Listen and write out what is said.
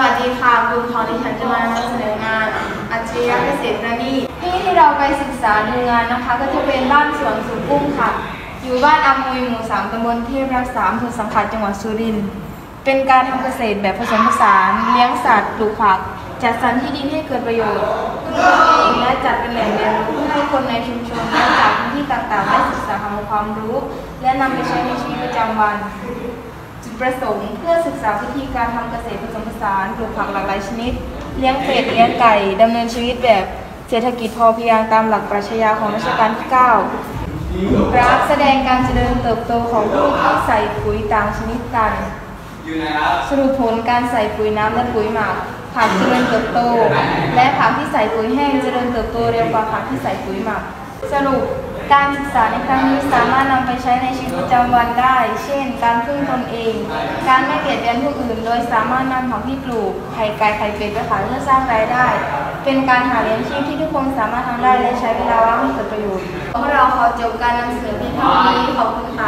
วัสดีค่ะกลุ่มของดิฉันจะมานำเสนองานอัจฉริยะเกษตรประณีตที่ที่เราไปศึกษาดูงานนะคะ ก็จะเป็นบ้านสวนสุกุ้งค่ะ อยู่บ้านอามุยหมู่สามตำบลเทพรักษาอำเภอสังขะจังหวัดสุรินทร์เป็นการทำเกษตรแบบผสมผสานเลี้ยงสัตว์ปลูกผัก จัดสรรที่ดินให้เกิดประโยชน์พึ่งตนเองและจัดเป็นแหล่งเรียนรู้ให้คนในชุมชนและจากพื้นที่ต่างๆได้ศึกษาหาความรู้ และนำไปใช้ในชีวิตประจำวัน ประสงค์เพื่อศึกษาวิธีการทำเกษตรผสมผสานปลูกผักหลากหลายชนิด เลี้ยงเป็ดเลี้ยงไก่ดำเนินชีวิตแบบเศรษฐกิจพอเพียงตามหลักปรัชญาของรัชกาลที่ 9 กราฟแสดงการเจริญเติบโตของพืชที่ใส่ปุ๋ยต่างชนิดกัน สรุปผลการใส่ปุ๋ยน้ำและปุ๋ยหมักผักเจริญเติบโต และผักที่ใส่ปุ๋ยแห้งเจริญเติบโตเร็วกว่าผักที่ใส่ปุ๋ยหมัก สรุป การศึกษาในครั้งนี้สามารถนำไปใช้ในชีวิตประจำวันได้ เช่น การพึ่งตนเอง การไม่เบียดเบียนผู้อื่น โดยสามารถนำของที่ปลูกไข่ไก่ไข่เป็ดไปขายเพื่อสร้างรายได้ เป็นการหาเลี้ยงชีพที่ทุกคนสามารถทำได้และใช้เวลาว่างให้เกิดประโยชน์พวกเราขอจบการนำเสนอเพียงเท่านี้ขอบคุณค่ะ